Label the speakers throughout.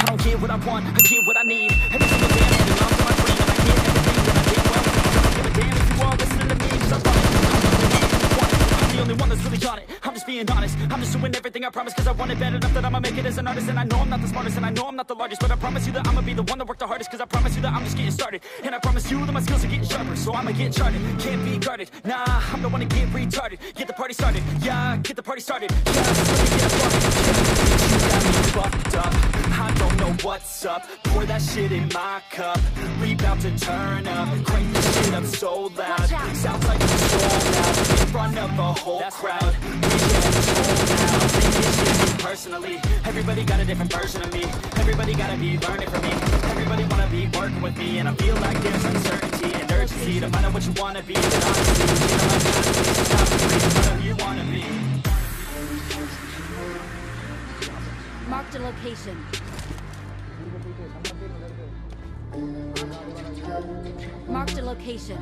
Speaker 1: I don't get what I want, I get what I need. Every a damn thing I'm my dream, and I get everything that I did well. I don't give a damn if you all listening to me, cause I'm the only running. I'm the only one that's really got it. I'm just being honest. I'm just doing everything I promise Cause I want it bad enough that I'ma make it as an artist. And I know I'm not the smartest And I know I'm not the largest But I promise you that I'ma be the one that worked the hardest Cause I promise you that I'm just getting started. And I promise you that my skills are getting sharper So I'ma get charted. Can't be guarded. Nah, I'm the one to get retarded. Get the party started. Yeah, get the party started. Yeah,
Speaker 2: shit in my cup. We bout to turn up. Crank this shit up so loud. Sounds like sold out. In front of a whole crowd. We get now Take
Speaker 1: this shit
Speaker 2: personally.
Speaker 1: Everybody got a different version of me. Everybody gotta be learning from me. Everybody wanna be working with me. And I feel like there's
Speaker 2: uncertainty and
Speaker 3: urgency To find
Speaker 2: out what you wanna be.
Speaker 1: But
Speaker 2: honestly, you know
Speaker 1: I
Speaker 2: got this
Speaker 1: Stop
Speaker 2: whatever
Speaker 1: you wanna be.
Speaker 3: Marked a location. Marked a location.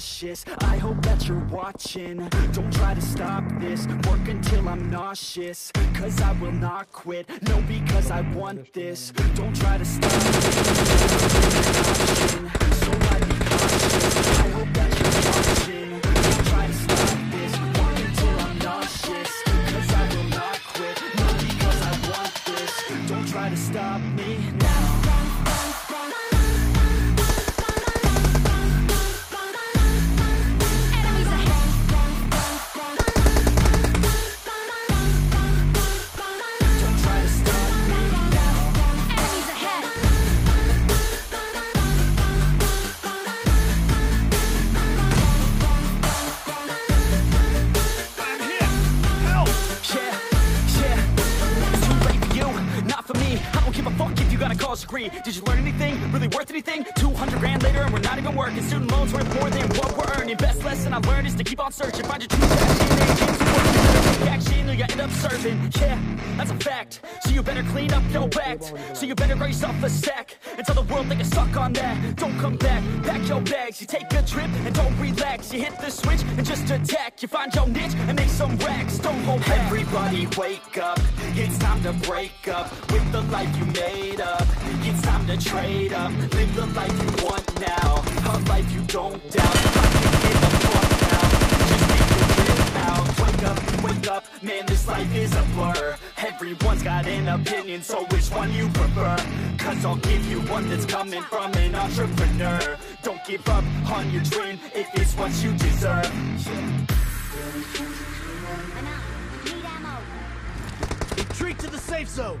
Speaker 2: Cautious I hope that you're watching, don't try to stop this. Work until I'm nauseous, cause I will not quit. No, because I want this, don't try to stop me So I'd be cautious, I hope that you're watching. Don't try to stop this, work until I'm nauseous. Cause I will not quit, no, because I want this. Don't try to stop me
Speaker 1: degree. Did you learn anything? Really worth anything? 200 grand later and we're not even working. Student loans worth more than what we're earning. Best lesson I learned is to keep on searching. Find your true passion and. You action or you end up serving. Yeah, that's a fact. So you better clean up your act. So you better grow yourself a
Speaker 2: sack. And tell
Speaker 1: the world they can suck on that. Don't come back, pack your bags. You take a trip and don't relax. You hit the switch and
Speaker 2: just
Speaker 1: attack. You find your niche and make some racks.
Speaker 2: Don't hold back. Everybody wake up. It's time to break up with the life you made up. It's time to trade up. Live the life you want now. A life you don't doubt. I can give a fuck now. Just make it live out. Wake up, wake up. Man, this life is a blur. Everyone's got an opinion, so which one you prefer? Cause I'll give you one that's coming from an entrepreneur. Don't give up on your dream if it's what you deserve.
Speaker 4: Retreat to the safe zone.